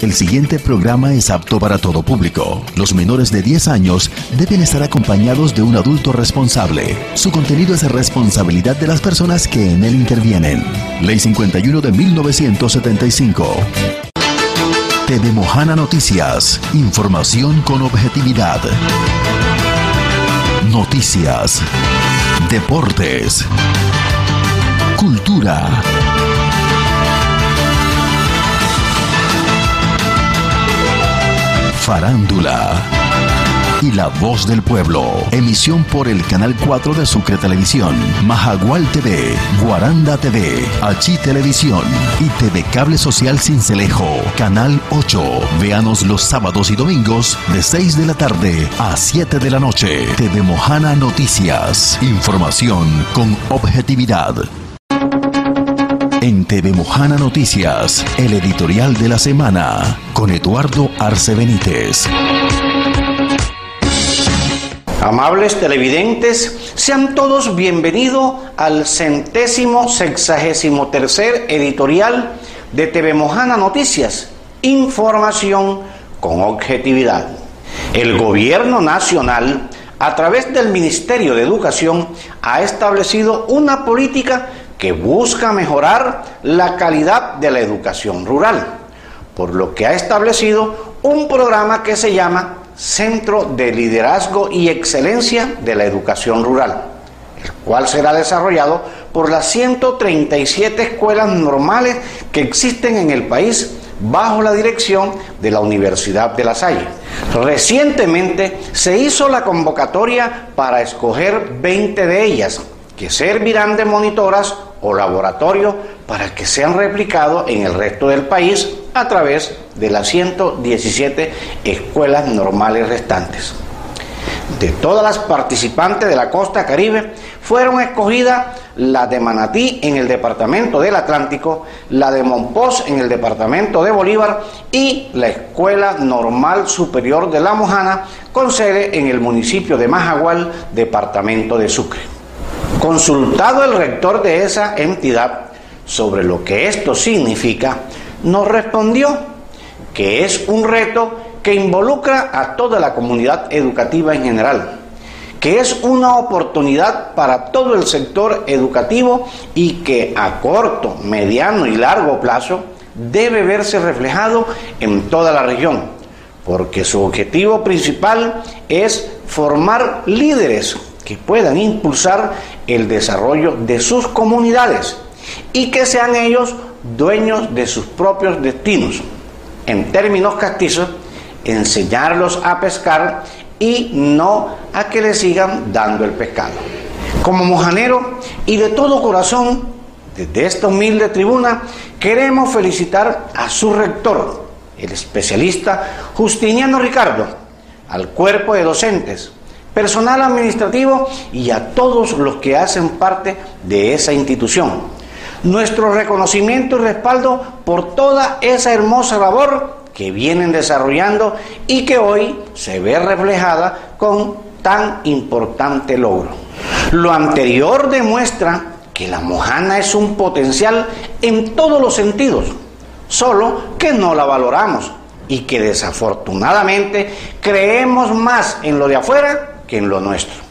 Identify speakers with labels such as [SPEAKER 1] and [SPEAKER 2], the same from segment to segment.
[SPEAKER 1] El siguiente programa es apto para todo público. Los menores de 10 años deben estar acompañados de un adulto responsable. Su contenido es responsabilidad de las personas que en él intervienen. Ley 51 de 1975. TV Mojana Noticias. Información con objetividad. Noticias. Deportes. Cultura. Farándula. Y la voz del pueblo. Emisión por el canal 4 de Sucre Televisión, Majagual TV, Guaranda TV, Achi Televisión y TV Cable Social Cincelejo, Canal 8. Véanos los sábados y domingos de 6 de la tarde a 7 de la noche. TV Mojana Noticias. Información con objetividad. En TV Mojana Noticias, el editorial de la semana, con Eduardo Arce Benítez.
[SPEAKER 2] Amables televidentes, sean todos bienvenidos al centésimo sexagésimo tercer editorial de TV Mojana Noticias. Información con objetividad. El gobierno nacional, a través del Ministerio de Educación, ha establecido una política que busca mejorar la calidad de la educación rural, por lo que ha establecido un programa que se llama Centro de Liderazgo y Excelencia de la Educación Rural, el cual será desarrollado por las 137 escuelas normales que existen en el país bajo la dirección de la Universidad de La Salle. Recientemente se hizo la convocatoria para escoger 20 de ellas, que servirán de monitoras o laboratorio para que sean replicados en el resto del país a través de las 117 escuelas normales restantes. De todas las participantes de la costa caribe, fueron escogidas la de Manatí en el departamento del Atlántico, la de Monpós en el departamento de Bolívar y la Escuela Normal Superior de La Mojana, con sede en el municipio de Majagual, departamento de Sucre. Consultado el rector de esa entidad sobre lo que esto significa, nos respondió que es un reto que involucra a toda la comunidad educativa en general, que es una oportunidad para todo el sector educativo y que a corto, mediano y largo plazo debe verse reflejado en toda la región, porque su objetivo principal es formar líderes que puedan impulsar el desarrollo de sus comunidades y que sean ellos dueños de sus propios destinos. En términos castizos, enseñarlos a pescar y no a que le sigan dando el pescado. Como mojanero y de todo corazón, desde esta humilde tribuna, queremos felicitar a su rector, el especialista Justiniano Ricardo, al cuerpo de docentes, personal administrativo y a todos los que hacen parte de esa institución. Nuestro reconocimiento y respaldo por toda esa hermosa labor que vienen desarrollando y que hoy se ve reflejada con tan importante logro. Lo anterior demuestra que la mojana es un potencial en todos los sentidos, solo que no la valoramos y que desafortunadamente creemos más en lo de afuera que en lo nuestro.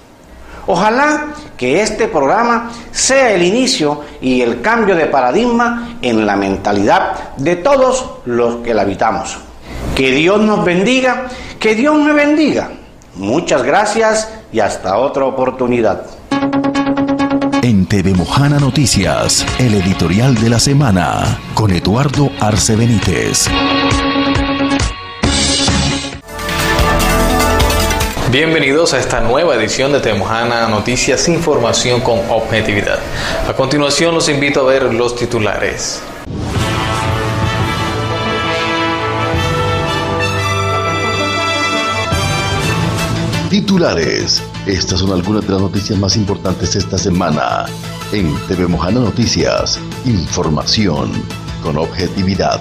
[SPEAKER 2] Ojalá que este programa sea el inicio y el cambio de paradigma en la mentalidad de todos los que la habitamos. Que Dios nos bendiga, que Dios me bendiga. Muchas gracias y hasta otra oportunidad.
[SPEAKER 1] En TV Mojana Noticias, el editorial de la semana, con Eduardo Arce Benítez.
[SPEAKER 3] Bienvenidos a esta nueva edición de Temujana Noticias, información con objetividad. A continuación los invito a ver los titulares.
[SPEAKER 1] Titulares. Estas son algunas de las noticias más importantes esta semana. En TV Mojana Noticias, información con objetividad.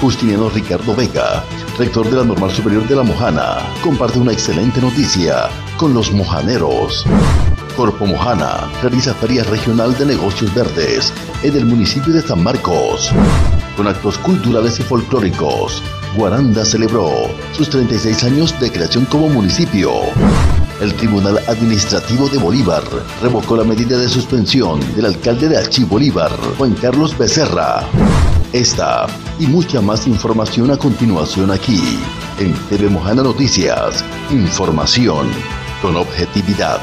[SPEAKER 1] Justiniano Ricardo Vega, rector de la Normal Superior de la Mojana, comparte una excelente noticia con los mojaneros. Corpo Mojana realiza Feria Regional de Negocios Verdes en el municipio de San Marcos. con actos culturales y folclóricos. Guaranda celebró sus 36 años de creación como municipio. El Tribunal Administrativo de Bolívar revocó la medida de suspensión del alcalde de Achí Bolívar, Juan Carlos Becerra. Esta y mucha más información a continuación aquí en TV Mojana Noticias. Información con objetividad.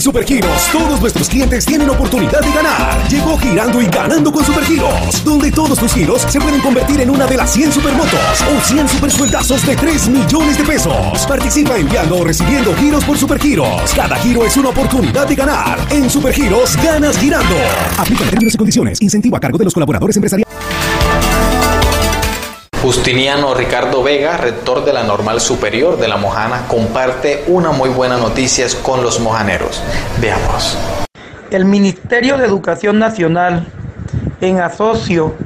[SPEAKER 4] Supergiros, todos nuestros clientes tienen oportunidad de ganar. Llegó girando y ganando con Supergiros, donde todos tus giros se pueden convertir en una de las 100 supermotos o 100 supersueldazos de 3 millones de pesos. Participa enviando o recibiendo giros por Supergiros. Cada giro es una oportunidad de ganar. En Supergiros, ganas girando. Aplica términos y condiciones. Incentivo a cargo de los colaboradores empresariales.
[SPEAKER 3] Justiniano Ricardo Vega, rector de la Normal Superior de la Mojana, comparte una muy buena noticia con los mojaneros. Veamos.
[SPEAKER 5] El Ministerio de Educación Nacional, en asocio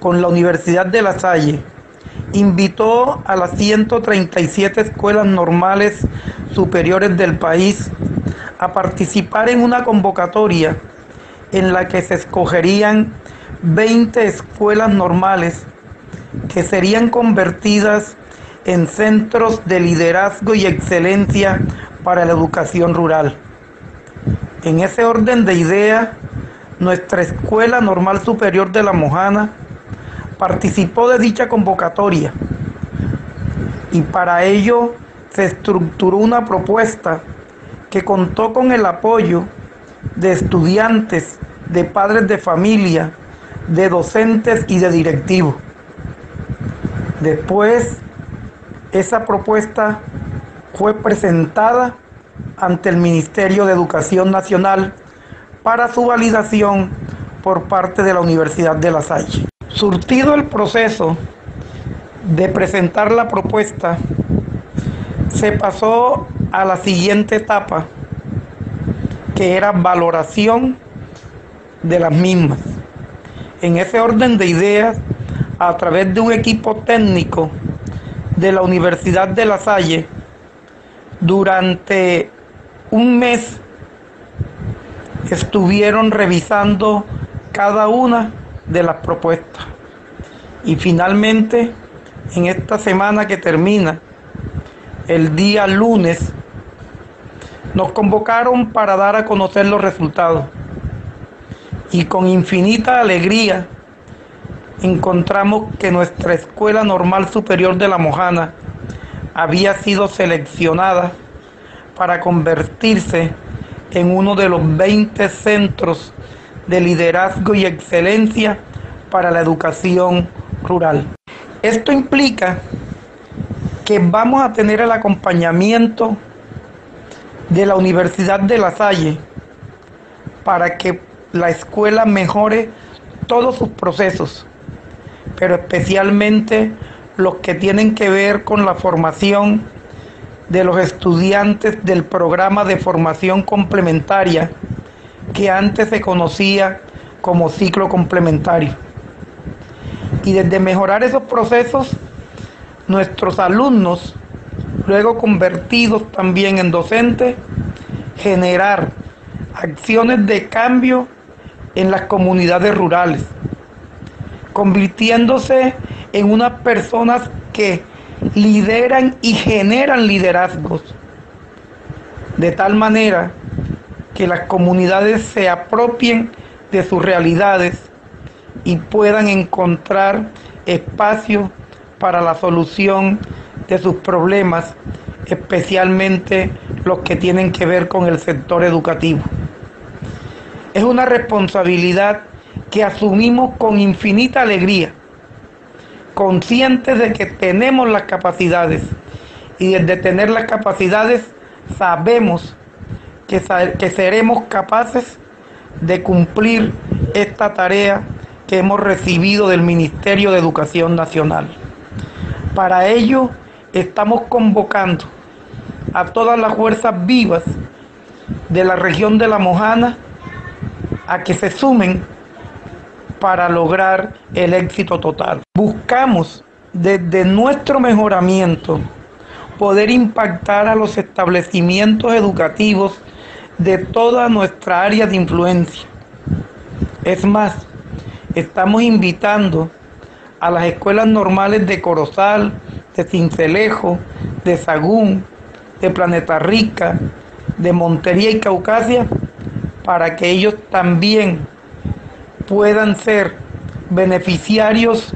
[SPEAKER 5] con la Universidad de La Salle, invitó a las 137 escuelas normales superiores del país a participar en una convocatoria en la que se escogerían 20 escuelas normales que serían convertidas en centros de liderazgo y excelencia para la educación rural. En ese orden de ideas, nuestra Escuela Normal Superior de La Mojana participó de dicha convocatoria y para ello se estructuró una propuesta que contó con el apoyo de estudiantes, de padres de familia, de docentes y de directivos. Después, esa propuesta fue presentada ante el Ministerio de Educación Nacional para su validación por parte de la Universidad de La Salle. Surtido el proceso de presentar la propuesta, se pasó a la siguiente etapa, que era valoración de las mismas. En ese orden de ideas, a través de un equipo técnico de la Universidad de La Salle durante un mes estuvieron revisando cada una de las propuestas. Y finalmente, en esta semana que termina, el día lunes, nos convocaron para dar a conocer los resultados. Y con infinita alegría, encontramos que nuestra Escuela Normal Superior de La Mojana había sido seleccionada para convertirse en uno de los 20 centros de liderazgo y excelencia para la educación rural. Esto implica que vamos a tener el acompañamiento de la Universidad de La Salle para que la escuela mejore todos sus procesos pero especialmente los que tienen que ver con la formación de los estudiantes del programa de formación complementaria que antes se conocía como ciclo complementario. Y desde mejorar esos procesos, nuestros alumnos, luego convertidos también en docentes, generar acciones de cambio en las comunidades rurales convirtiéndose en unas personas que lideran y generan liderazgos, de tal manera que las comunidades se apropien de sus realidades y puedan encontrar espacio para la solución de sus problemas, especialmente los que tienen que ver con el sector educativo. Es una responsabilidad que asumimos con infinita alegría, conscientes de que tenemos las capacidades y desde tener las capacidades sabemos que, que seremos capaces de cumplir esta tarea que hemos recibido del Ministerio de Educación Nacional. Para ello estamos convocando a todas las fuerzas vivas de la región de La Mojana a que se sumen para lograr el éxito total. Buscamos desde nuestro mejoramiento poder impactar a los establecimientos educativos de toda nuestra área de influencia. Es más, estamos invitando a las escuelas normales de Corozal, de Cincelejo, de Sagún, de Planeta Rica, de Montería y Caucasia, para que ellos también puedan ser beneficiarios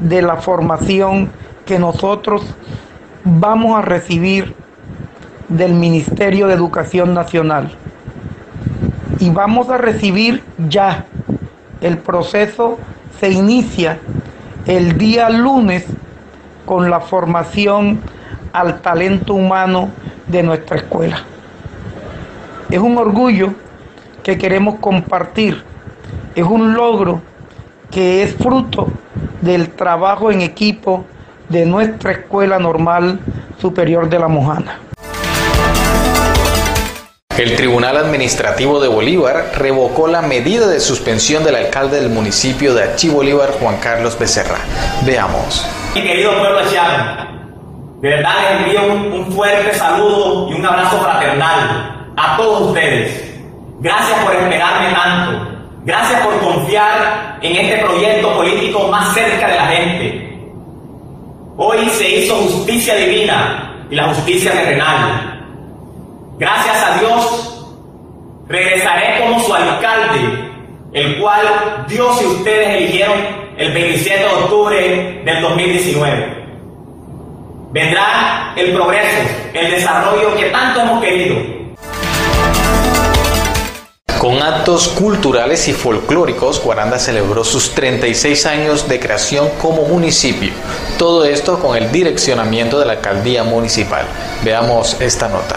[SPEAKER 5] de la formación que nosotros vamos a recibir del Ministerio de Educación Nacional. Y vamos a recibir ya. El proceso se inicia el día lunes con la formación al talento humano de nuestra escuela. Es un orgullo que queremos compartir, es un logro que es fruto del trabajo en equipo de nuestra Escuela Normal Superior de la Mojana.
[SPEAKER 3] El Tribunal Administrativo de Bolívar revocó la medida de suspensión del alcalde del municipio de Achí Bolívar, Juan Carlos Becerra. Veamos.
[SPEAKER 6] Mi querido pueblo achiano, de verdad les envío un, un fuerte saludo y un abrazo fraternal a todos ustedes. Gracias por esperarme tanto. Gracias por confiar en este proyecto político más cerca de la gente. Hoy se hizo justicia divina y la justicia terrenal. Gracias a Dios, regresaré como su alcalde, el cual Dios y ustedes eligieron el 27 de octubre del 2019. Vendrá el progreso, el desarrollo que tanto hemos querido.
[SPEAKER 3] Con actos culturales y folclóricos, Guaranda celebró sus 36 años de creación como municipio. Todo esto con el direccionamiento de la alcaldía municipal. Veamos esta nota.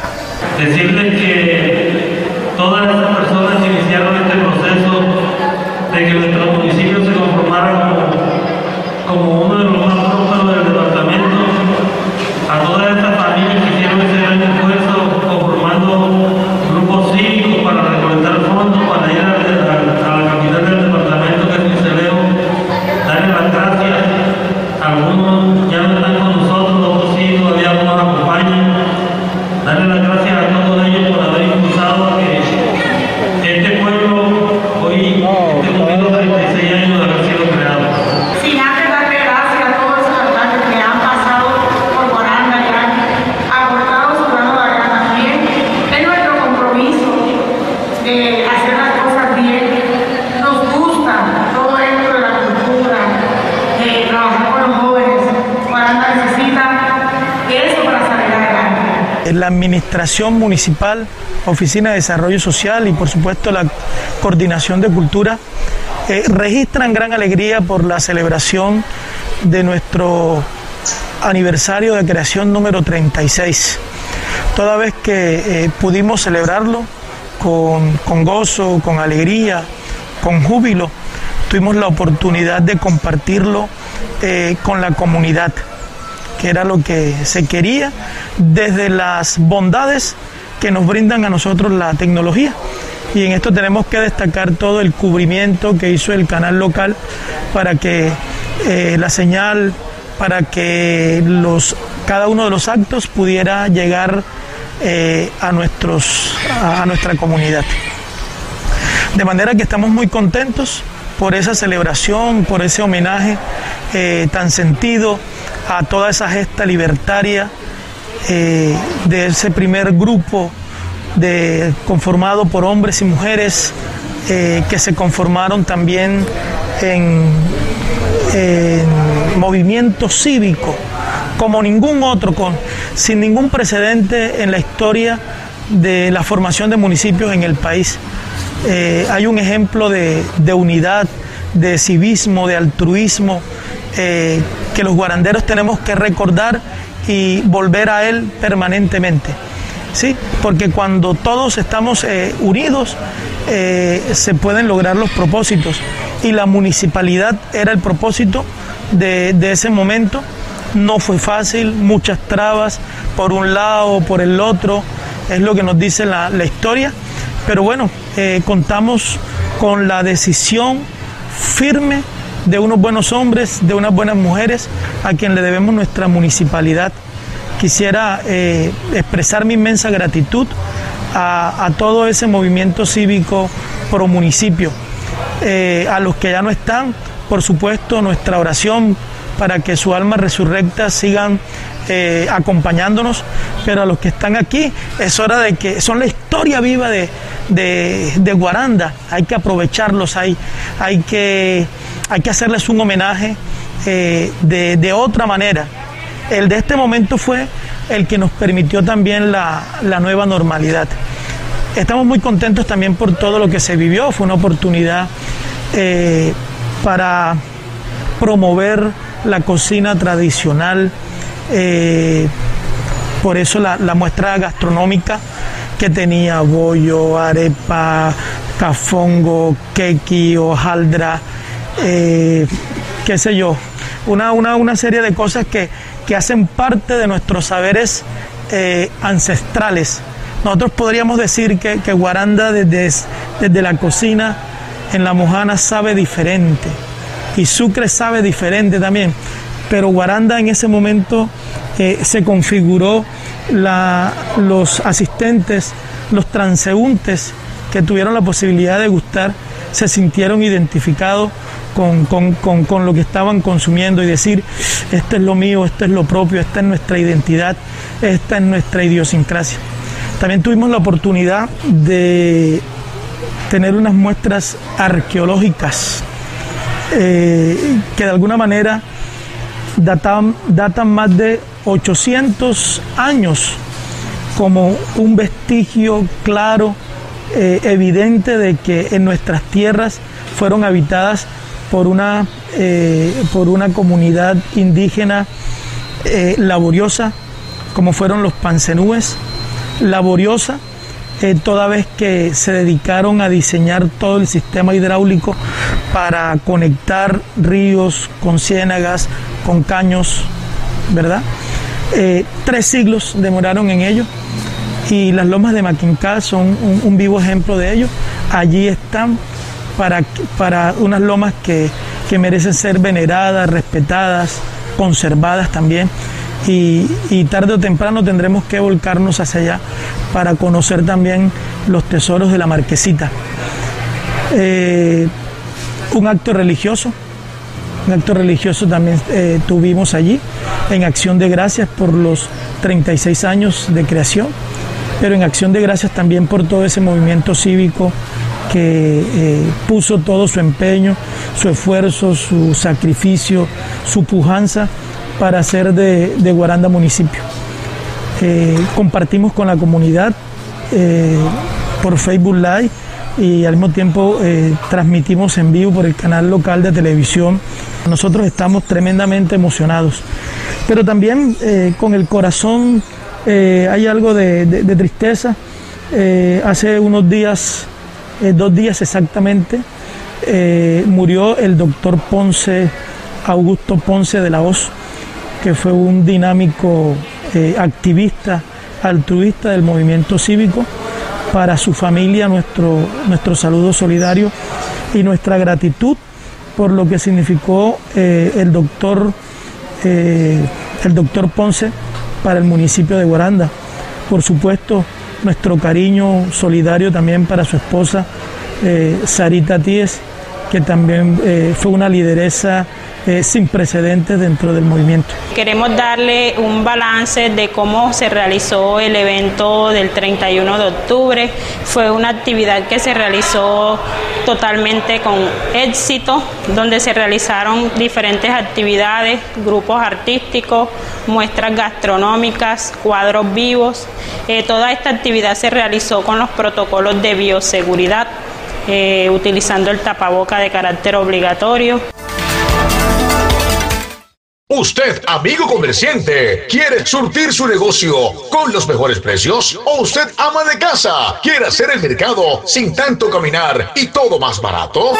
[SPEAKER 7] Decirles que las personas que iniciaron este proceso de que nuestro municipio se conformara como, como uno de los más prósperos del departamento, a todas estas familias que hicieron ese gran esfuerzo conformando grupos cívicos para recolectar fondos para ir a, a- a la capital del departamento que es Cincelejo, darle las gracias. Algunos ya no están con nosotros, otros sí todavía nos acompañan. Darle las gracias a todos ellos por haber impulsado a que este pueblo hoy esté cumpliendo 36 años de haber sido creado.
[SPEAKER 8] Sin antes darle gracias a todos esos habitantes que han pasado por Guaranda y han aportado su grano de arena también. Es nuestro compromiso de hacer las cosas bien. Nos gusta todo esto de la cultura, de trabajar con los jóvenes. Guaranda necesita eso para salir adelante.
[SPEAKER 9] la municipal, Oficina de Desarrollo Social y por supuesto la Coordinación de Cultura eh, registran gran alegría por la celebración de nuestro aniversario de creación número 36. Toda vez que eh, pudimos celebrarlo con, con gozo, con alegría, con júbilo, tuvimos la oportunidad de compartirlo eh, con la comunidad que era lo que se quería desde las bondades que nos brindan a nosotros la tecnología. Y en esto tenemos que destacar todo el cubrimiento que hizo el canal local para que eh, la señal, para que los, cada uno de los actos pudiera llegar eh, a, nuestros, a, nuestra comunidad. De manera que estamos muy contentos por esa celebración, por ese homenaje eh, tan sentido a toda esa gesta libertaria eh, de ese primer grupo de, conformado por hombres y mujeres eh, que se conformaron también en, en movimiento cívico como ningún otro, con, sin ningún precedente en la historia de la formación de municipios en el país. Eh, hay un ejemplo de, de unidad, de civismo, de altruismo, que los guaranderos tenemos que recordar y volver a él permanentemente. ¿sí? Porque cuando todos estamos eh, unidos, eh, se pueden lograr los propósitos. Y la municipalidad era el propósito de, de ese momento. No fue fácil, muchas trabas por un lado, por el otro, es lo que nos dice la, la historia. Pero bueno, eh, contamos con la decisión firme de unos buenos hombres, de unas buenas mujeres, a quien le debemos nuestra municipalidad, quisiera eh, expresar mi inmensa gratitud a, todo ese movimiento cívico pro municipio. Eh, a los que ya no están, por supuesto, nuestra oración para que su alma resurrecta sigan eh, acompañándonos, pero a los que están aquí es hora de que son la historia viva de, de, Guaranda, hay que aprovecharlos, hay, hay, que, hay que hacerles un homenaje eh, de, otra manera. El de este momento fue el que nos permitió también la, nueva normalidad. Estamos muy contentos también por todo lo que se vivió, fue una oportunidad eh, para promover la cocina tradicional, eh, por eso la, muestra gastronómica que tenía bollo, arepa, cafongo, keki, hojaldra, eh, qué sé yo, una, una, serie de cosas que, hacen parte de nuestros saberes eh, ancestrales. Nosotros podríamos decir que, que Guaranda desde, desde la cocina en la Mojana sabe diferente y Sucre sabe diferente también pero Guaranda en ese momento eh, se configuró los asistentes, los transeúntes que tuvieron la posibilidad de gustar, se sintieron identificados con, lo que estaban consumiendo y decir, esto es lo mío, esto es lo propio, esta es nuestra identidad, esta es nuestra idiosincrasia. También tuvimos la oportunidad de tener unas muestras arqueológicas eh, que de alguna manera datan, datan más de 800 años como un vestigio claro, eh, evidente de que en nuestras tierras fueron habitadas por una, eh, por una comunidad indígena eh, laboriosa, como fueron los pancenúes, laboriosa, toda vez que se dedicaron a diseñar todo el sistema hidráulico para conectar ríos con ciénagas, con caños, ¿verdad? Tres siglos demoraron en ello y las lomas de Maquincá son un, vivo ejemplo de ello. Allí están para, para unas lomas que, merecen ser veneradas, respetadas, conservadas también. Y, tarde o temprano tendremos que volcarnos hacia allá para conocer también los tesoros de la marquesita. Eh, un acto religioso un acto religioso también eh, tuvimos allí, en acción de gracias por los 36 años de creación, pero en acción de gracias también por todo ese movimiento cívico que eh, puso todo su empeño, su esfuerzo, su sacrificio, su pujanza para hacer de, Guaranda municipio. Eh, compartimos con la comunidad por Facebook Live y al mismo tiempo transmitimos en vivo por el canal local de televisión nosotros estamos tremendamente emocionados, pero también eh, con el corazón eh, hay algo de, tristeza. Eh, hace unos días, dos días exactamente, murió el doctor Ponce, Augusto Ponce de la Hoz, que fue un dinámico activista, altruista del movimiento cívico. Para su familia, nuestro, nuestro saludo solidario y nuestra gratitud por lo que significó eh, el doctor eh, el doctor Ponce para el municipio de Guaranda. Por supuesto, nuestro cariño solidario también para su esposa eh, Sarita Tíez, que también fue una lideresa sin precedentes dentro del movimiento.
[SPEAKER 10] Queremos darle un balance de cómo se realizó el evento del 31 de octubre. Fue una actividad que se realizó totalmente con éxito, donde se realizaron diferentes actividades, grupos artísticos, muestras gastronómicas, cuadros vivos. Eh, toda esta actividad se realizó con los protocolos de bioseguridad, eh, utilizando el tapaboca de carácter obligatorio.
[SPEAKER 11] Usted, amigo comerciante, ¿quiere surtir su negocio con los mejores precios? ¿O usted ama de casa, quiere hacer el mercado sin tanto caminar y todo más barato?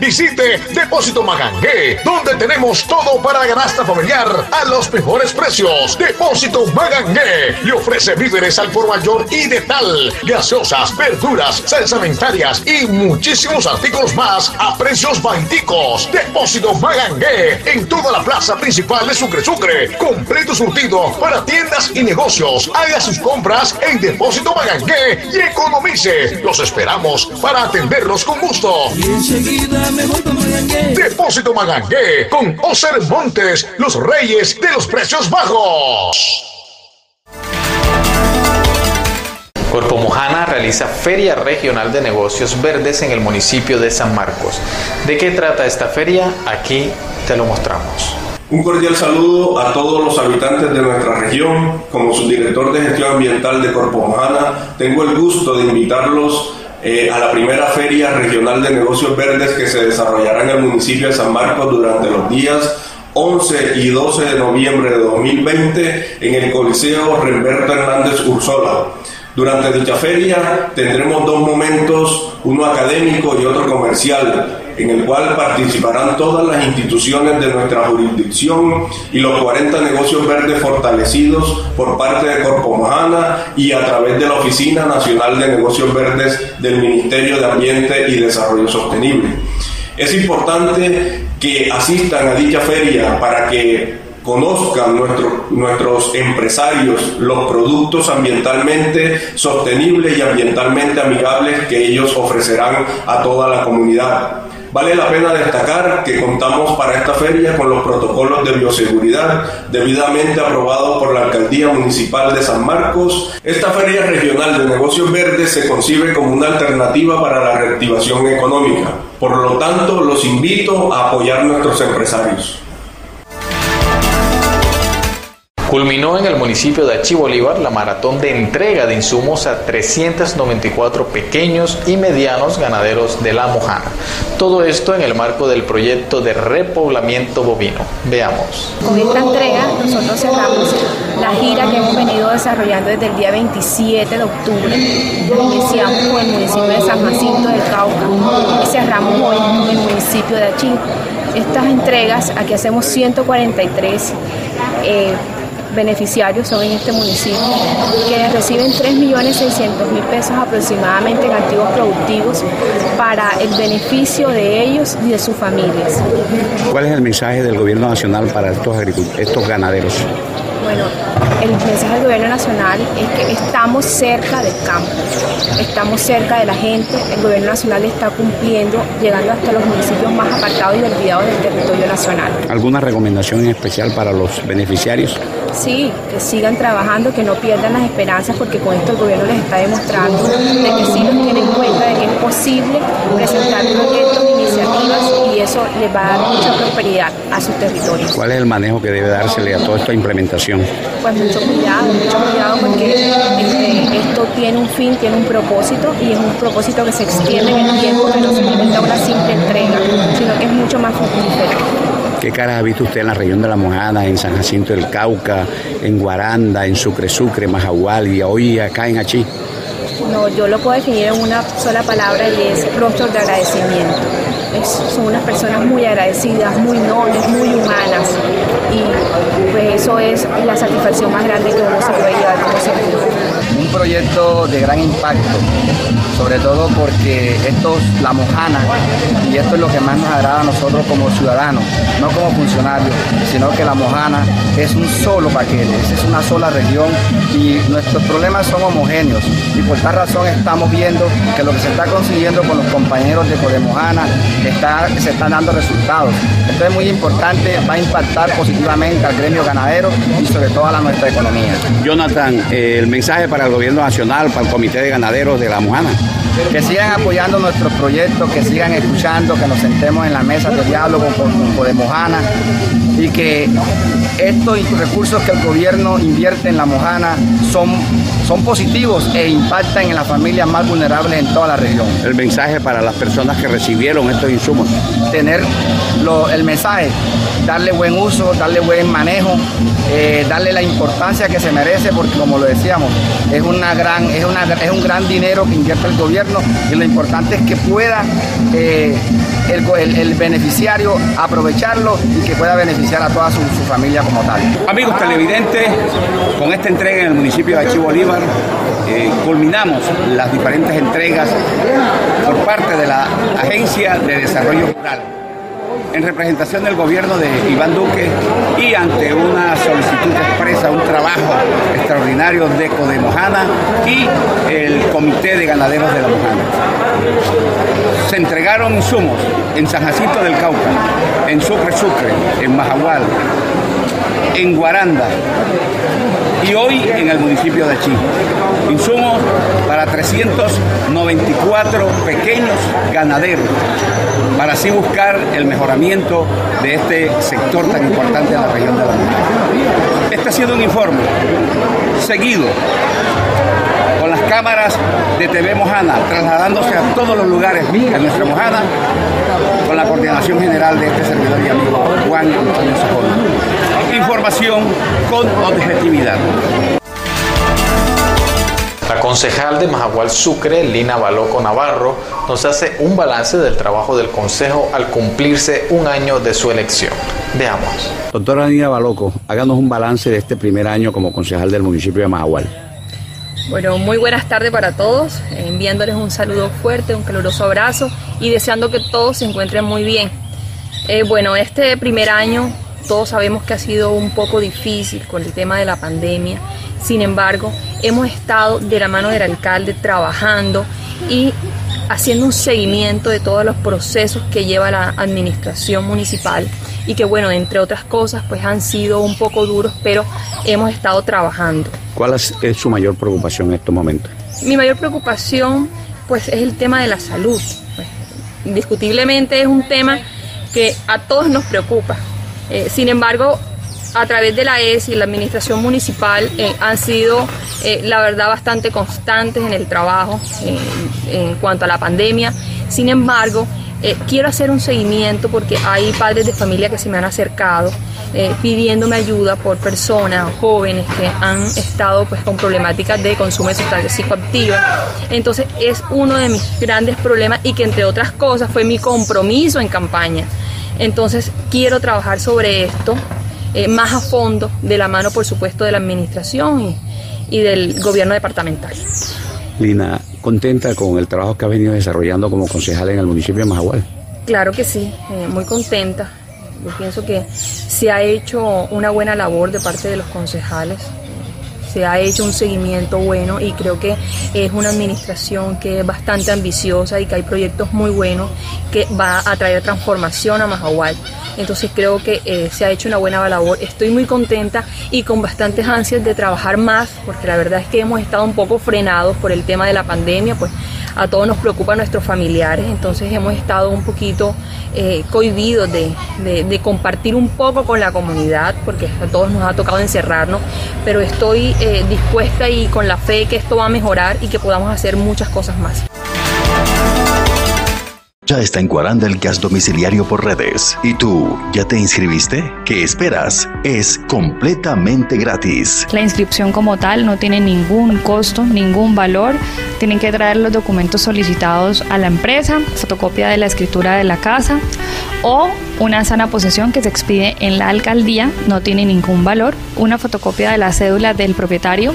[SPEAKER 11] Visite Depósito Magangué, donde tenemos todo para ganasta familiar a los mejores precios. Depósito Magangué le ofrece víveres al por mayor y de tal, gaseosas, verduras, salsamentarias y muchísimos artículos más a precios baiticos. Depósito Magangué en toda la plaza principal de Sucre Sucre. Completo surtido para tiendas y negocios. Haga sus compras en Depósito Magangué y economice. Los esperamos para atenderlos con gusto. Depósito Magangué con Oser Montes, los reyes de los precios bajos.
[SPEAKER 3] Corpo Mojana realiza Feria Regional de Negocios Verdes en el municipio de San Marcos. ¿De qué trata esta feria? Aquí te lo mostramos.
[SPEAKER 12] Un cordial saludo a todos los habitantes de nuestra región. Como subdirector de gestión ambiental de Corpo Mojana, tengo el gusto de invitarlos eh, a la primera Feria Regional de Negocios Verdes que se desarrollará en el municipio de San Marcos durante los días 11 y 12 de noviembre de 2020 en el Coliseo Remberto Hernández Ursola. Durante dicha feria tendremos dos momentos, uno académico y otro comercial, en el cual participarán todas las instituciones de nuestra jurisdicción y los 40 negocios verdes fortalecidos por parte de Corpo Mojana y a través de la Oficina Nacional de Negocios Verdes del Ministerio de Ambiente y Desarrollo Sostenible. Es importante que asistan a dicha feria para que conozcan nuestros empresarios los productos ambientalmente sostenibles y ambientalmente amigables que ellos ofrecerán a toda la comunidad. Vale la pena destacar que contamos para esta feria con los protocolos de bioseguridad debidamente aprobados por la Alcaldía Municipal de San Marcos. Esta feria regional de negocios verdes se concibe como una alternativa para la reactivación económica. Por lo tanto, los invito a apoyar a nuestros empresarios.
[SPEAKER 3] Culminó en el municipio de Achí Bolívar la maratón de entrega de insumos a 394 pequeños y medianos ganaderos de La Mojana. Todo esto en el marco del proyecto de repoblamiento bovino. Veamos.
[SPEAKER 13] Con esta entrega nosotros cerramos la gira que hemos venido desarrollando desde el día 27 de octubre. Iniciamos con el municipio de San Jacinto del Cauca y cerramos hoy en el municipio de Achí. Estas entregas, aquí hacemos 143 eh, beneficiarios son en este municipio, que reciben 3.600.000 pesos aproximadamente en activos productivos para el beneficio de ellos y de sus familias.
[SPEAKER 14] ¿Cuál es el mensaje del gobierno nacional para estos, estos ganaderos?
[SPEAKER 13] Bueno, el mensaje del gobierno nacional es que estamos cerca del campo, estamos cerca de la gente, el gobierno nacional está cumpliendo, llegando hasta los municipios más apartados y olvidados del territorio nacional.
[SPEAKER 14] ¿Alguna recomendación en especial para los beneficiarios?
[SPEAKER 13] Sí, que sigan trabajando, que no pierdan las esperanzas, porque con esto el gobierno les está demostrando de que sí los tiene en cuenta, de que es posible presentar proyectos, iniciativas y eso les va a dar mucha prosperidad a sus territorios.
[SPEAKER 14] ¿Cuál es el manejo que debe dársele a toda esta implementación?
[SPEAKER 13] Pues mucho cuidado, mucho cuidado porque este, esto tiene un fin, tiene un propósito y es un propósito que se extiende en el tiempo, que no se limita a una simple entrega, sino que es mucho más fructífero.
[SPEAKER 14] ¿Qué caras ha visto usted en la región de La Mojana, en San Jacinto del Cauca, en Guaranda, en Sucre Sucre, Majahual y hoy acá en Achí?
[SPEAKER 13] No, yo lo puedo definir en una sola palabra y es rostro de agradecimiento. son unas personas muy agradecidas, muy nobles, muy humanas y pues eso es la satisfacción más grande que uno se puede llevar como ser
[SPEAKER 15] Proyecto de gran impacto, sobre todo porque esto es la mojana y esto es lo que más nos agrada a nosotros como ciudadanos, no como funcionarios, sino que la mojana es un solo paquete, es una sola región y nuestros problemas son homogéneos y por tal razón estamos viendo que lo que se está consiguiendo con los compañeros de Podemojana está, se están dando resultados. Esto es muy importante, va a impactar positivamente al gremio ganadero y sobre todo a la nuestra economía.
[SPEAKER 14] Jonathan, eh, el mensaje para el gobierno nacional, para el comité de ganaderos de la Mojana
[SPEAKER 15] que sigan apoyando nuestros proyectos, que sigan escuchando, que nos sentemos en la mesa de diálogo con, con Podemojana y que estos recursos que el gobierno invierte en la Mojana son, son positivos e impactan en las familias más vulnerables en toda la región.
[SPEAKER 14] El mensaje para las personas que recibieron estos insumos.
[SPEAKER 15] Tener el mensaje, darle buen uso, darle buen manejo, eh, darle la importancia que se merece, porque como lo decíamos, es, una gran, es, una, es un gran dinero que invierte el gobierno y lo importante es que pueda eh, el, beneficiario aprovecharlo y que pueda beneficiar a toda su, familia como tal.
[SPEAKER 14] Amigos televidentes, con esta entrega en el municipio de Archivo Bolívar, eh, culminamos las diferentes entregas por parte de la Agencia de Desarrollo Rural en representación del gobierno de Iván Duque y ante una solicitud expresa, un trabajo extraordinario de Codemojana y el Comité de Ganaderos de la Mojana. Se entregaron insumos en San Jacinto del Cauca, en Sucre Sucre, en Majagual, en Guaranda y hoy en el municipio de Chi. Insumos para 394 pequeños ganaderos para así buscar el mejoramiento de este sector tan importante en la región de la Mojana. Este ha sido un informe seguido con las cámaras de TV Mojana, trasladándose a todos los lugares de nuestra Mojana, con la coordinación general de este servidor y amigo Juan Antonio Información con objetividad.
[SPEAKER 3] La concejal de Majagual Sucre, Lina Baloco Navarro, nos hace un balance del trabajo del Consejo al cumplirse un año de su elección. Veamos.
[SPEAKER 14] Doctora Lina Baloco, háganos un balance de este primer año como concejal del municipio de Majagual.
[SPEAKER 16] Bueno, muy buenas tardes para todos, enviándoles un saludo fuerte, un caluroso abrazo y deseando que todos se encuentren muy bien. Eh, bueno, este primer año todos sabemos que ha sido un poco difícil con el tema de la pandemia, sin embargo, hemos estado de la mano del alcalde trabajando y haciendo un seguimiento de todos los procesos que lleva la administración municipal y que bueno, entre otras cosas, pues han sido un poco duros, pero hemos estado trabajando.
[SPEAKER 14] ¿Cuál es, su mayor preocupación en estos momentos?
[SPEAKER 16] Mi mayor preocupación pues es el tema de la salud. Pues, indiscutiblemente es un tema que a todos nos preocupa. Eh, sin embargo, a través de la ES y la administración municipal eh, han sido, eh, la verdad, bastante constantes en el trabajo en cuanto a la pandemia. Sin embargo, quiero hacer un seguimiento porque hay padres de familia que se me han acercado eh, pidiéndome ayuda por personas jóvenes que han estado pues con problemáticas de consumo de sustancias psicoactivas. Entonces es uno de mis grandes problemas y que entre otras cosas fue mi compromiso en campaña. Entonces quiero trabajar sobre esto eh, más a fondo, de la mano por supuesto de la administración y, y del gobierno departamental.
[SPEAKER 14] Lina, ¿contenta con el trabajo que ha venido desarrollando como concejal en el municipio de Majagual?
[SPEAKER 16] Claro que sí, eh, muy contenta. Yo pienso que se ha hecho una buena labor de parte de los concejales, se ha hecho un seguimiento bueno y creo que es una administración que es bastante ambiciosa y que hay proyectos muy buenos que va a traer transformación a Mahahual. Entonces creo que eh, se ha hecho una buena labor. Estoy muy contenta y con bastantes ansias de trabajar más, porque la verdad es que hemos estado un poco frenados por el tema de la pandemia, pues a todos nos preocupa nuestros familiares, entonces hemos estado un poquito eh, cohibidos de, compartir un poco con la comunidad, porque a todos nos ha tocado encerrarnos, pero estoy eh, dispuesta y con la fe que esto va a mejorar y que podamos hacer muchas cosas más.
[SPEAKER 1] Ya está en el gas domiciliario por redes. ¿Y tú, ya te inscribiste? ¿Qué esperas? Es completamente gratis.
[SPEAKER 17] La inscripción como tal no tiene ningún costo, ningún valor. Tienen que traer los documentos solicitados a la empresa, fotocopia de la escritura de la casa o una sana posesión que se expide en la alcaldía, no tiene ningún valor, una fotocopia de la cédula del propietario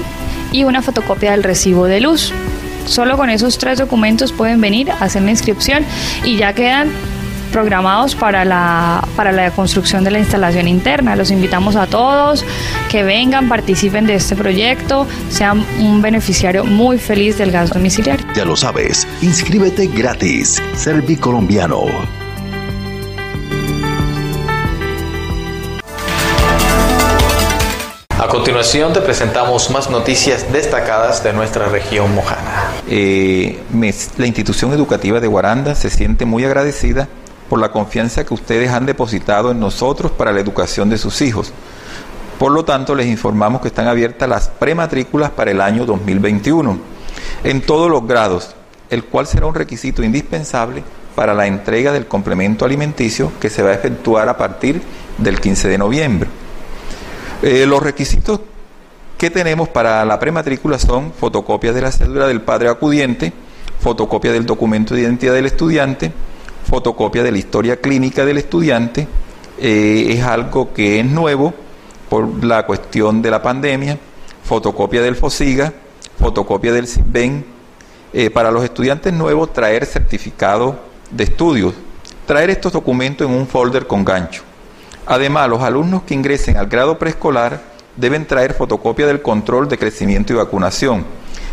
[SPEAKER 17] y una fotocopia del recibo de luz. Solo con esos tres documentos pueden venir hacer la inscripción y ya quedan programados para la, para la construcción de la instalación interna. Los invitamos a todos que vengan, participen de este proyecto, sean un beneficiario muy feliz del gas domiciliario.
[SPEAKER 1] Ya lo sabes, inscríbete gratis. Servi Colombiano.
[SPEAKER 3] A continuación te presentamos más noticias destacadas de nuestra región mojana.
[SPEAKER 18] Eh, la institución educativa de Guaranda se siente muy agradecida por la confianza que ustedes han depositado en nosotros para la educación de sus hijos. Por lo tanto, les informamos que están abiertas las prematrículas para el año 2021 en todos los grados, el cual será un requisito indispensable para la entrega del complemento alimenticio que se va a efectuar a partir del 15 de noviembre. Eh, los requisitos que tenemos para la prematrícula son fotocopia de la cédula del padre acudiente, fotocopia del documento de identidad del estudiante, fotocopia de la historia clínica del estudiante, eh, es algo que es nuevo por la cuestión de la pandemia, fotocopia del FOSIGA, fotocopia del CISBEN, eh, para los estudiantes nuevos traer certificado de estudios, traer estos documentos en un folder con gancho. Además, los alumnos que ingresen al grado preescolar deben traer fotocopia del control de crecimiento y vacunación.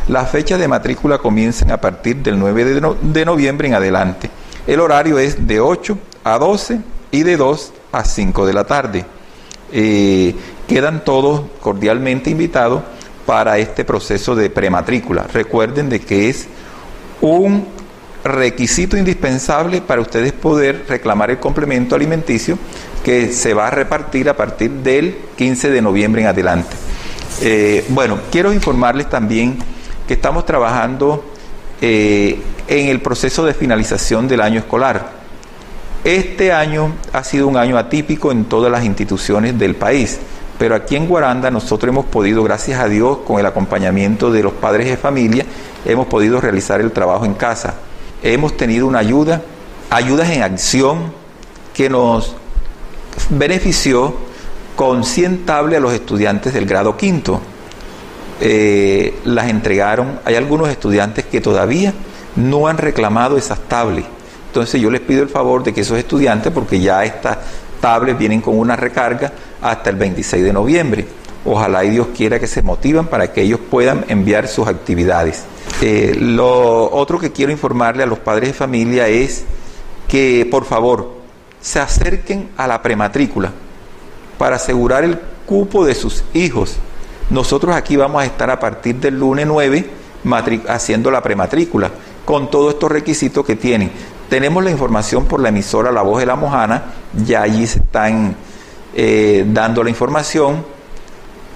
[SPEAKER 18] Las fechas de matrícula comienzan a partir del 9 de, noviembre en adelante. El horario es de 8 a 12 y de 2 a 5 de la tarde. Eh, quedan todos cordialmente invitados para este proceso de prematrícula. Recuerden de que es un requisito indispensable para ustedes poder reclamar el complemento alimenticio que se va a repartir a partir del 15 de noviembre en adelante. Eh, bueno, quiero informarles también que estamos trabajando eh, en el proceso de finalización del año escolar. Este año ha sido un año atípico en todas las instituciones del país, pero aquí en Guaranda nosotros hemos podido, gracias a Dios, con el acompañamiento de los padres de familia, hemos podido realizar el trabajo en casa hemos tenido una ayuda, ayudas en acción que nos benefició con 100 tablets a los estudiantes del grado quinto. Eh, las entregaron, hay algunos estudiantes que todavía no han reclamado esas tablets. Entonces yo les pido el favor de que esos estudiantes, porque ya estas tablets vienen con una recarga hasta el 26 de noviembre. Ojalá y Dios quiera que se motiven para que ellos puedan enviar sus actividades. Eh, lo otro que quiero informarle a los padres de familia es que por favor se acerquen a la prematrícula para asegurar el cupo de sus hijos. Nosotros aquí vamos a estar a partir del lunes 9 haciendo la prematrícula con todos estos requisitos que tienen. Tenemos la información por la emisora La Voz de la Mojana, ya allí se están eh, dando la información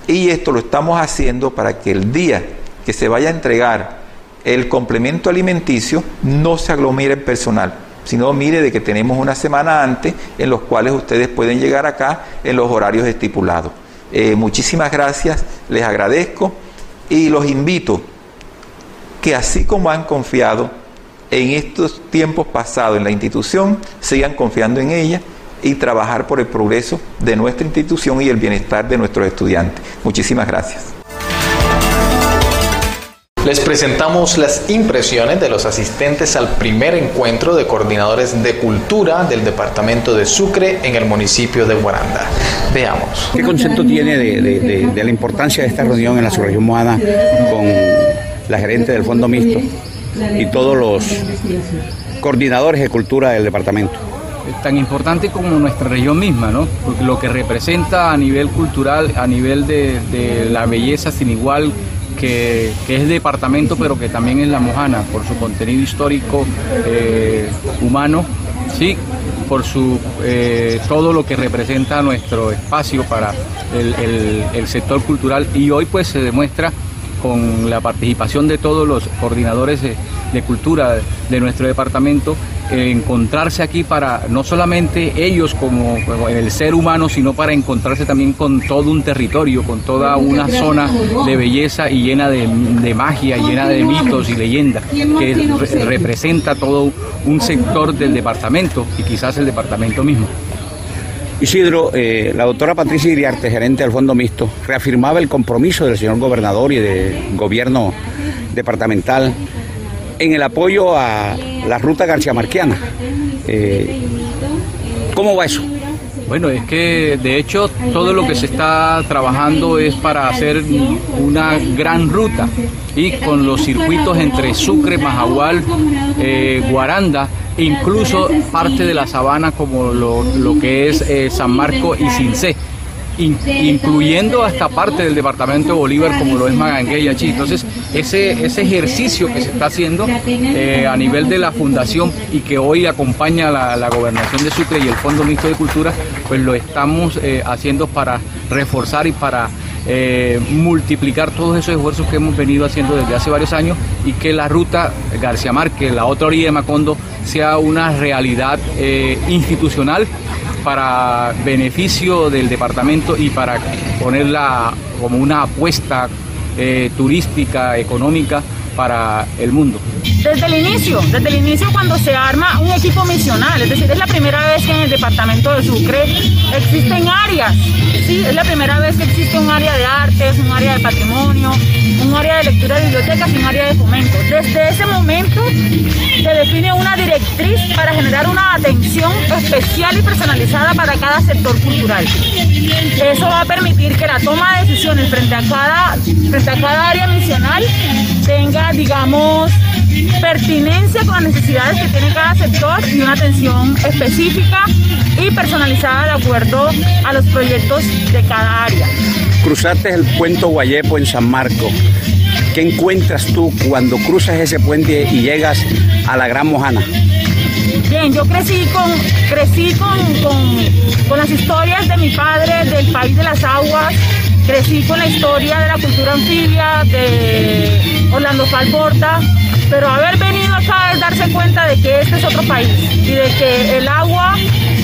[SPEAKER 18] y esto lo estamos haciendo para que el día que se vaya a entregar el complemento alimenticio no se aglomere en personal, sino mire de que tenemos una semana antes en los cuales ustedes pueden llegar acá en los horarios estipulados. Eh, muchísimas gracias, les agradezco y los invito que así como han confiado en estos tiempos pasados en la institución, sigan confiando en ella y trabajar por el progreso de nuestra institución y el bienestar de nuestros estudiantes. Muchísimas gracias.
[SPEAKER 3] Les presentamos las impresiones de los asistentes al primer encuentro de coordinadores de cultura del departamento de Sucre en el municipio de Guaranda. Veamos.
[SPEAKER 14] ¿Qué concepto tiene de, la importancia de esta reunión en la subregión Moana con la gerente del Fondo Mixto y todos los coordinadores de cultura del departamento?
[SPEAKER 19] Tan importante como nuestra región misma, ¿no? Lo que representa a nivel cultural, a nivel de, la belleza sin igual que, es departamento, pero que también es La Mojana, por su contenido histórico, eh, humano, sí, por su eh, todo lo que representa nuestro espacio para el, sector cultural y hoy pues se demuestra con la participación de todos los coordinadores de cultura de nuestro departamento encontrarse aquí para no solamente ellos como el ser humano, sino para encontrarse también con todo un territorio, con toda una zona de belleza y llena de, magia, llena de mitos y leyendas, que representa todo un sector del departamento y quizás el departamento mismo.
[SPEAKER 14] Isidro, eh, la doctora Patricia Iriarte, gerente del Fondo Mixto, reafirmaba el compromiso del señor gobernador y del gobierno departamental en el apoyo a la ruta García Marquiana. Eh, ¿Cómo va eso?
[SPEAKER 19] Bueno, es que de hecho todo lo que se está trabajando es para hacer una gran ruta y con los circuitos entre Sucre, Majahual, eh, Guaranda, incluso parte de la sabana como lo, que es eh, San Marco y Cincé incluyendo hasta parte del departamento de Bolívar como lo es Magangué y Achí. Entonces, ese, ese ejercicio que se está haciendo eh, a nivel de la fundación y que hoy acompaña la, la, gobernación de Sucre y el Fondo Mixto de Cultura, pues lo estamos eh, haciendo para reforzar y para eh, multiplicar todos esos esfuerzos que hemos venido haciendo desde hace varios años y que la ruta García Márquez, la otra orilla de Macondo, sea una realidad institucional para beneficio del departamento y para ponerla como una apuesta eh, turística, económica para el mundo.
[SPEAKER 8] Desde el inicio, desde el inicio cuando se arma un equipo misional, es decir, es la primera vez que en el departamento de Sucre existen áreas, sí, es la primera vez que existe un área de artes, un área de patrimonio, un área de lectura de bibliotecas y un área de fomento. Desde ese momento se define una directriz para generar una atención especial y personalizada para cada sector cultural. Eso va a permitir que la toma de decisiones frente a cada, frente a cada área misional tenga, digamos, pertinencia con las necesidades que tiene cada sector y una atención específica y personalizada de acuerdo a los proyectos de cada área.
[SPEAKER 14] Cruzaste el puente Guayepo en San Marco. ¿Qué encuentras tú cuando cruzas ese puente y llegas a la Gran Mojana?
[SPEAKER 8] Bien, yo crecí con, crecí con, con, con las historias de mi padre del país de las aguas, crecí con la historia de la cultura anfibia de Orlando Falborta, pero haber venido acá es darse cuenta de que este es otro país y de que el agua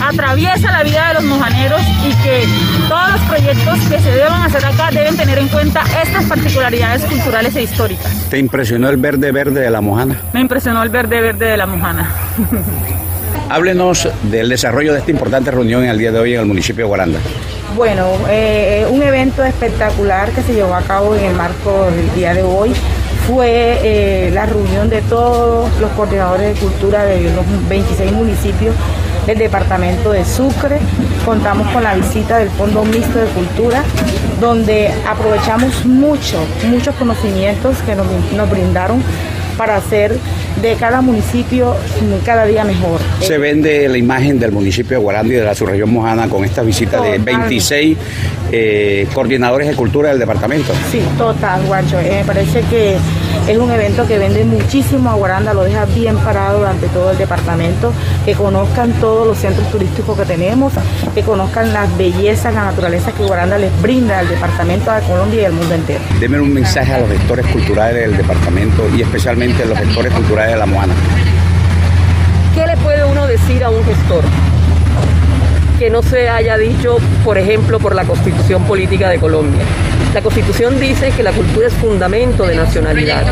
[SPEAKER 8] atraviesa la vida de los mojaneros y que todos los proyectos que se deban hacer acá deben tener en cuenta estas particularidades culturales e históricas.
[SPEAKER 14] ¿Te impresionó el verde verde de la mojana?
[SPEAKER 8] Me impresionó el verde verde de la mojana.
[SPEAKER 14] Háblenos del desarrollo de esta importante reunión en el día de hoy en el municipio de Guaranda.
[SPEAKER 20] Bueno, eh, un evento espectacular que se llevó a cabo en el marco del día de hoy fue eh, la reunión de todos los coordinadores de cultura de los 26 municipios del departamento de Sucre. Contamos con la visita del Fondo Mixto de Cultura, donde aprovechamos mucho, muchos conocimientos que nos, nos brindaron para hacer de cada municipio cada día mejor.
[SPEAKER 14] Se vende la imagen del municipio de Guaranda y de la subregión mojana con esta visita de 26 eh, coordinadores de cultura del departamento.
[SPEAKER 20] Sí, total, Guacho. Eh, me parece que es un evento que vende muchísimo a Guaranda, lo deja bien parado durante todo el departamento, que conozcan todos los centros turísticos que tenemos, que conozcan las bellezas, la naturaleza que Guaranda les brinda al departamento, a Colombia y al mundo entero.
[SPEAKER 14] Deme un mensaje a los gestores culturales del departamento y especialmente los gestores culturales de la Moana.
[SPEAKER 21] ¿Qué le puede uno decir a un gestor? que no se haya dicho, por ejemplo, por la Constitución Política de Colombia. La Constitución dice que la cultura es fundamento de nacionalidad.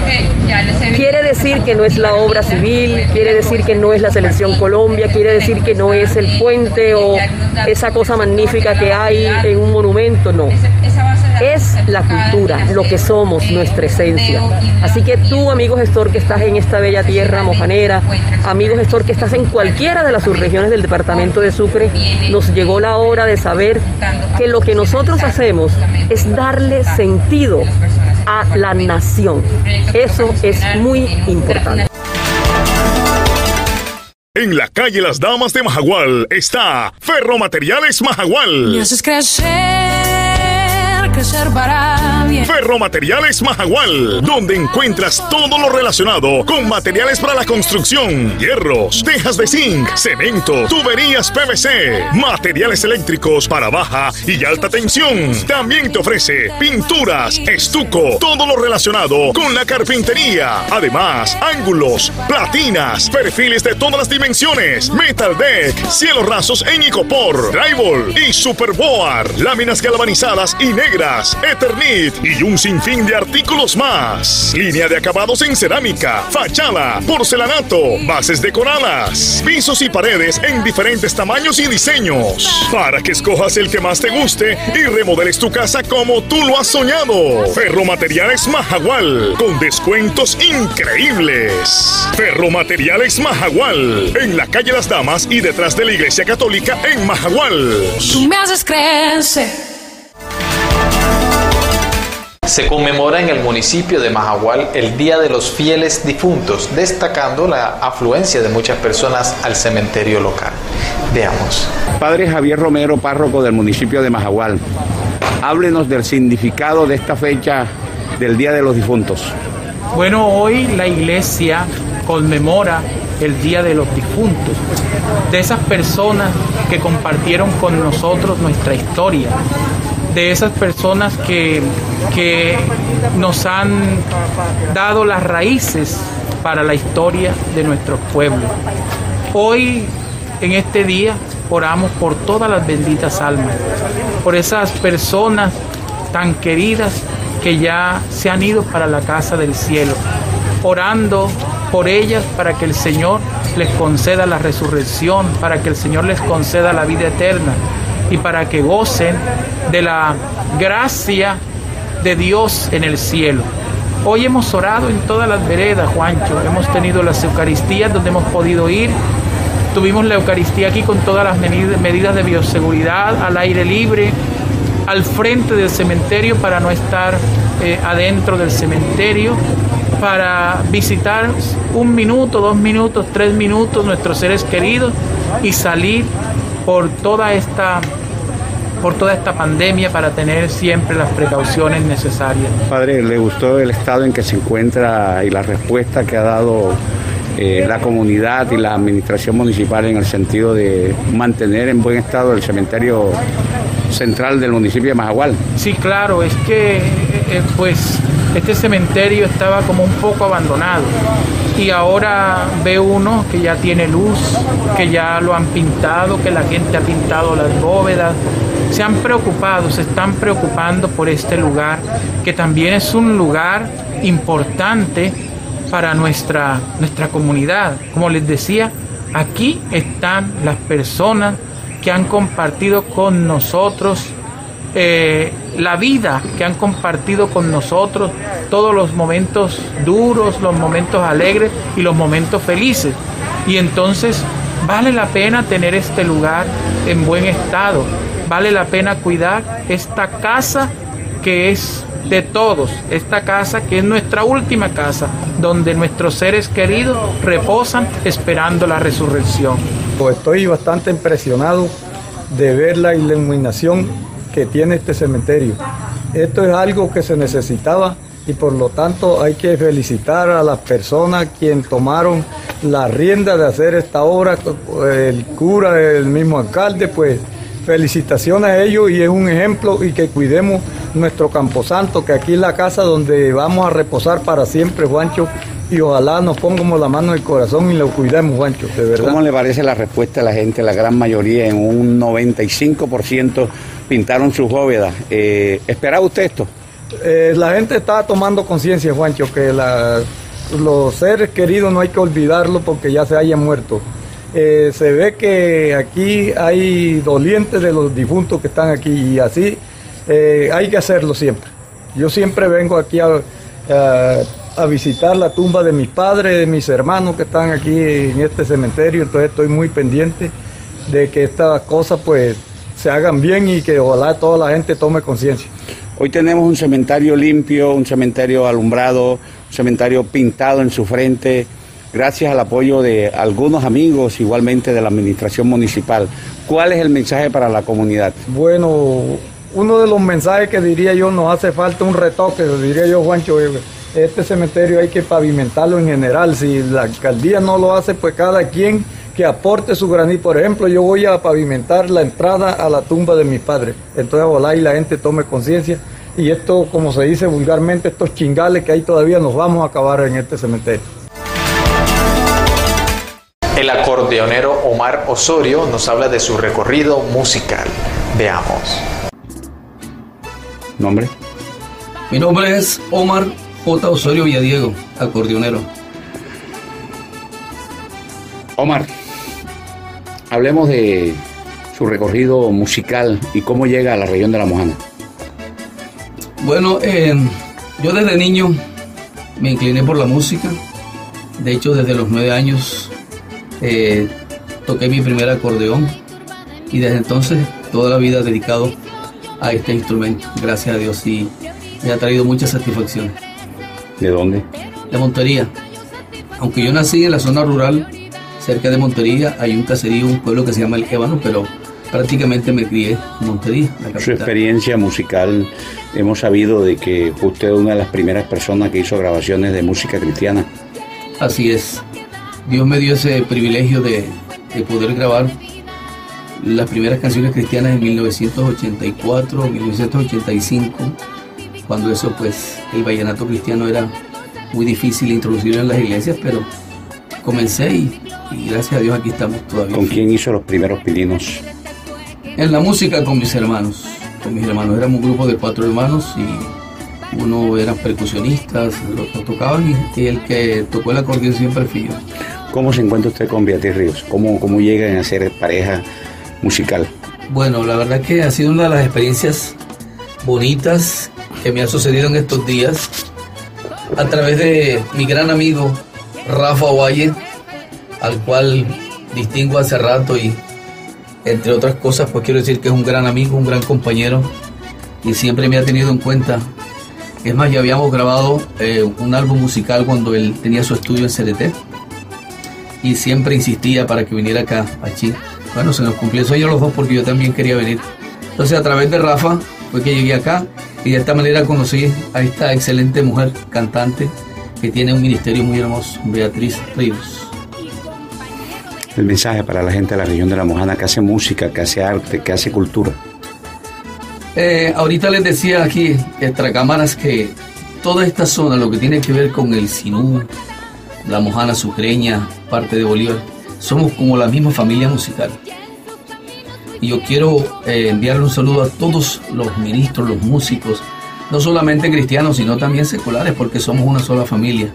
[SPEAKER 21] Quiere decir que no es la obra civil, quiere decir que no es la selección Colombia, quiere decir que no es el puente o esa cosa magnífica que hay en un monumento, no es la cultura, lo que somos, nuestra esencia. Así que tú, amigo gestor que estás en esta bella tierra mojanera, amigo gestor que estás en cualquiera de las subregiones del departamento de Sucre, nos llegó la hora de saber que lo que nosotros hacemos es darle sentido a la nación. Eso es muy importante.
[SPEAKER 11] En la calle Las Damas de Majagual está Ferromateriales Majagual.
[SPEAKER 22] Me haces crecer, crecer para bien.
[SPEAKER 11] Ferromateriales Majagual, donde encuentras todo lo relacionado con materiales para la construcción, hierros, tejas de zinc, cemento, tuberías PVC, materiales eléctricos para baja y alta tensión. También te ofrece pinturas, estuco, todo lo relacionado con la carpintería. Además, ángulos, platinas, perfiles de todas las dimensiones, metal deck, cielos rasos en icopor, drywall y superboard, láminas galvanizadas y negras, Eternit y un sinfín de artículos más. Línea de acabados en cerámica, fachada, porcelanato, bases decoradas, pisos y paredes en diferentes tamaños y diseños. Para que escojas el que más te guste y remodeles tu casa como tú lo has soñado. Ferromateriales Majagual, con descuentos increíbles. Ferromateriales Majagual, en la calle Las Damas y detrás de la Iglesia Católica en Majagual.
[SPEAKER 22] Tú me haces crecer.
[SPEAKER 3] Se conmemora en el municipio de Majagual el Día de los Fieles Difuntos, destacando la afluencia de muchas personas al cementerio local. Veamos.
[SPEAKER 14] Padre Javier Romero, párroco del municipio de Majagual, háblenos del significado de esta fecha del Día de los Difuntos.
[SPEAKER 23] Bueno, hoy la iglesia conmemora el Día de los Difuntos, de esas personas que compartieron con nosotros nuestra historia, de esas personas que, que nos han dado las raíces para la historia de nuestros pueblos. Hoy, en este día, oramos por todas las benditas almas, por esas personas tan queridas que ya se han ido para la casa del cielo, orando por ellas para que el Señor les conceda la resurrección, para que el Señor les conceda la vida eterna y para que gocen de la gracia de Dios en el cielo. Hoy hemos orado en todas las veredas, Juancho. Hemos tenido las Eucaristías donde hemos podido ir. Tuvimos la Eucaristía aquí con todas las medidas de bioseguridad, al aire libre, al frente del cementerio para no estar eh, adentro del cementerio, para visitar un minuto, dos minutos, tres minutos nuestros seres queridos y salir por toda esta por toda esta pandemia para tener siempre las precauciones necesarias.
[SPEAKER 14] Padre, ¿le gustó el estado en que se encuentra y la respuesta que ha dado eh, la comunidad y la administración municipal en el sentido de mantener en buen estado el cementerio central del municipio de Majagual?
[SPEAKER 23] Sí, claro, es que eh, eh, pues este cementerio estaba como un poco abandonado y ahora ve uno que ya tiene luz, que ya lo han pintado, que la gente ha pintado las bóvedas, se han preocupado, se están preocupando por este lugar, que también es un lugar importante para nuestra, nuestra comunidad. Como les decía, aquí están las personas que han compartido con nosotros eh, la vida, que han compartido con nosotros todos los momentos duros, los momentos alegres y los momentos felices. Y entonces vale la pena tener este lugar en buen estado, vale la pena cuidar esta casa que es de todos, esta casa que es nuestra última casa, donde nuestros seres queridos reposan esperando la resurrección.
[SPEAKER 24] Estoy bastante impresionado de ver la iluminación que tiene este cementerio. Esto es algo que se necesitaba y por lo tanto hay que felicitar a las personas quienes tomaron la rienda de hacer esta obra, el cura, el mismo alcalde, pues felicitaciones a ellos y es un ejemplo y que cuidemos nuestro camposanto, que aquí es la casa donde vamos a reposar para siempre, Juancho, y ojalá nos pongamos la mano en el corazón y lo cuidemos, Juancho, de verdad.
[SPEAKER 14] ¿Cómo le parece la respuesta de la gente? La gran mayoría, en un 95%, pintaron sus bóvedas. Eh, ¿Esperaba usted esto?
[SPEAKER 24] Eh, la gente está tomando conciencia, Juancho, que los seres queridos no hay que olvidarlos porque ya se hayan muerto. Eh, se ve que aquí hay dolientes de los difuntos que están aquí y así hay que hacerlo siempre. Yo siempre vengo aquí a, a, visitar la tumba de mis padres, de mis hermanos que están aquí en este cementerio, entonces estoy muy pendiente de que estas cosas pues se hagan bien y que ojalá toda la gente tome conciencia.
[SPEAKER 14] Hoy tenemos un cementerio limpio, un cementerio alumbrado, un cementerio pintado en su frente, gracias al apoyo de algunos amigos, igualmente de la administración municipal. ¿Cuál es el mensaje para la comunidad?
[SPEAKER 24] Bueno, uno de los mensajes que diría yo, nos hace falta un retoque, diría yo, Juancho, eh, este cementerio hay que pavimentarlo en general. Si la alcaldía no lo hace, pues cada quien que aporte su granito. Por ejemplo, yo voy a pavimentar la entrada a la tumba de mis padres. Entonces, ojalá y la gente tome conciencia. Y esto, como se dice vulgarmente, estos chingales que hay todavía nos vamos a acabar en este cementerio.
[SPEAKER 3] El acordeonero Omar Osorio nos habla de su recorrido musical. Veamos.
[SPEAKER 14] ¿Nombre?
[SPEAKER 25] Mi nombre es Omar J. Osorio Villadiego, acordeonero.
[SPEAKER 14] Omar, hablemos de su recorrido musical y cómo llega a la región de La Mojana.
[SPEAKER 25] Bueno, eh, yo desde niño me incliné por la música. De hecho, desde los nueve años eh, toqué mi primer acordeón y desde entonces toda la vida dedicado a este instrumento, gracias a Dios. Y me ha traído muchas satisfacciones.
[SPEAKER 14] ¿De dónde?
[SPEAKER 25] De Montería. Aunque yo nací en la zona rural, cerca de Montería, hay un caserío, un pueblo que se llama El Ébano, pero prácticamente me crié en Montería, la
[SPEAKER 14] Su experiencia musical, hemos sabido de que fue usted una de las primeras personas que hizo grabaciones de música cristiana.
[SPEAKER 25] Así es. Dios me dio ese privilegio de, de poder grabar las primeras canciones cristianas en 1984, 1985, cuando eso pues el vallenato cristiano era muy difícil introducirlo en las iglesias, pero comencé y, y gracias a Dios aquí estamos todavía.
[SPEAKER 14] ¿Con quién hizo los primeros pininos?
[SPEAKER 25] En la música con mis hermanos, con mis hermanos, éramos un grupo de cuatro hermanos y uno eran percusionistas, los otros tocaban y, y el que tocó el acordeón siempre fui yo.
[SPEAKER 14] ¿Cómo se encuentra usted con Beatriz Ríos? ¿Cómo, cómo llegan a ser pareja musical?
[SPEAKER 25] Bueno, la verdad que ha sido una de las experiencias bonitas que me ha sucedido en estos días a través de mi gran amigo Rafa Valle, al cual distingo hace rato y entre otras cosas pues quiero decir que es un gran amigo, un gran compañero y siempre me ha tenido en cuenta. Es más, ya habíamos grabado eh, un álbum musical cuando él tenía su estudio en CDT y siempre insistía para que viniera acá a Chile. Bueno, se nos cumplió sueño a los dos porque yo también quería venir. Entonces a través de Rafa fue que llegué acá y de esta manera conocí a esta excelente mujer cantante que tiene un ministerio muy hermoso, Beatriz Ríos.
[SPEAKER 14] El mensaje para la gente de la región de La Mojana que hace música, que hace arte, que hace cultura.
[SPEAKER 25] Eh, ahorita les decía aquí, extra cámaras, que toda esta zona, lo que tiene que ver con el Sinú, la Mojana Sucreña, parte de Bolívar, somos como la misma familia musical. Y yo quiero eh, enviarle un saludo a todos los ministros, los músicos, no solamente cristianos, sino también seculares, porque somos una sola familia,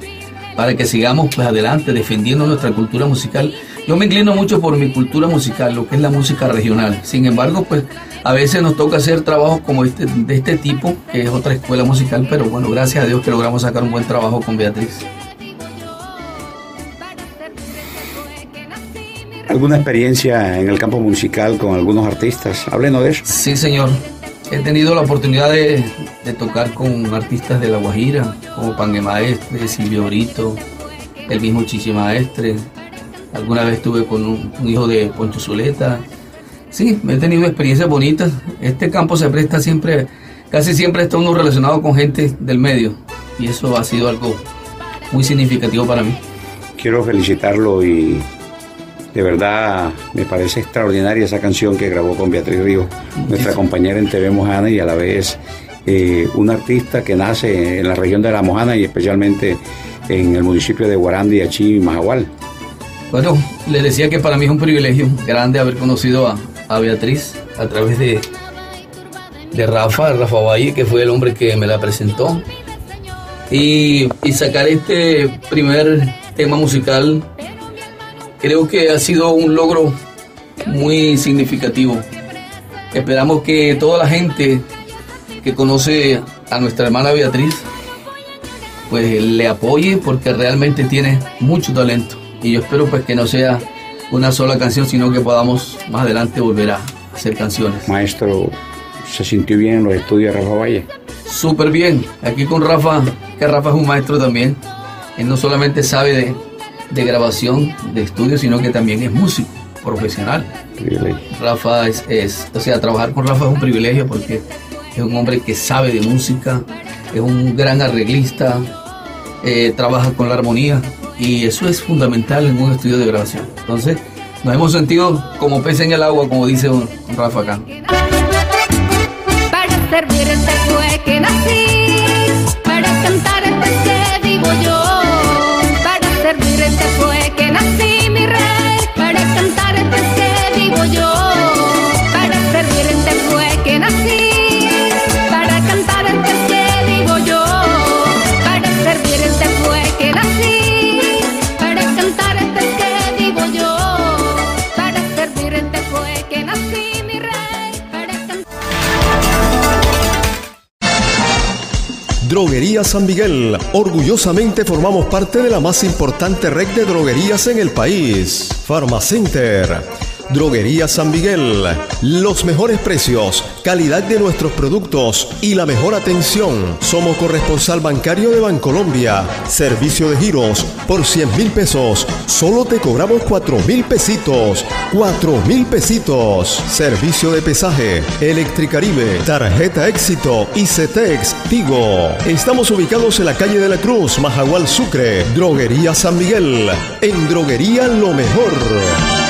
[SPEAKER 25] para que sigamos pues adelante defendiendo nuestra cultura musical. Yo me inclino mucho por mi cultura musical, lo que es la música regional. Sin embargo, pues a veces nos toca hacer trabajos como este, de este tipo, que es otra escuela musical, pero bueno, gracias a Dios que logramos sacar un buen trabajo con Beatriz.
[SPEAKER 14] ¿Alguna experiencia en el campo musical con algunos artistas? Háblenos de eso.
[SPEAKER 25] Sí, señor. He tenido la oportunidad de, de tocar con artistas de La Guajira, como Pangue Maestre, Silvio Brito, el mismo Chichi Maestre. Alguna vez estuve con un, hijo de Poncho Zuleta. Sí, he tenido experiencias bonitas. Este campo se presta siempre, casi siempre está uno relacionado con gente del medio. Y eso ha sido algo muy significativo para mí.
[SPEAKER 14] Quiero felicitarlo y de verdad me parece extraordinaria esa canción que grabó con Beatriz Ríos, nuestra compañera en TV Mojana y a la vez eh, un artista que nace en la región de La Mojana y especialmente en el municipio de Guaranda y Achí, Majagual.
[SPEAKER 25] Bueno, les decía que para mí es un privilegio grande haber conocido a, a Beatriz a través de, de Rafa, Rafa Valle, que fue el hombre que me la presentó. Y, y sacar este primer tema musical creo que ha sido un logro muy significativo. Esperamos que toda la gente que conoce a nuestra hermana Beatriz pues le apoye porque realmente tiene mucho talento y yo espero pues que no sea una sola canción sino que podamos más adelante volver a hacer canciones.
[SPEAKER 14] Maestro, ¿se sintió bien en los estudios de Rafa Valle?
[SPEAKER 25] Súper bien, aquí con Rafa, que Rafa es un maestro también, él no solamente sabe de, de grabación, de estudio, sino que también es músico profesional. Rafa es, es, o sea, trabajar con Rafa es un privilegio porque es un hombre que sabe de música, es un gran arreglista, eh, trabaja con la armonía y eso es fundamental en un estudio de grabación. Entonces, nos hemos sentido como peces en el agua, como dice un, un Rafa acá.
[SPEAKER 22] Para servirte fue que nací, para cantarte que vivo yo. Servirte fue que nací, mi rey, para cantarte que vivo yo.
[SPEAKER 26] Droguería San Miguel. Orgullosamente formamos parte de la más importante red de droguerías en el país. Pharmacenter. Droguería San Miguel. Los mejores precios, calidad de nuestros productos y la mejor atención. Somos corresponsal bancario de Bancolombia. Servicio de giros por 100 mil pesos. Solo te cobramos 4 mil pesitos. 4 mil pesitos. Servicio de pesaje. Electricaribe. Tarjeta éxito. y CETEX. Tigo. Estamos ubicados en la calle de la Cruz, Majagual Sucre. Droguería San Miguel. En Droguería Lo Mejor.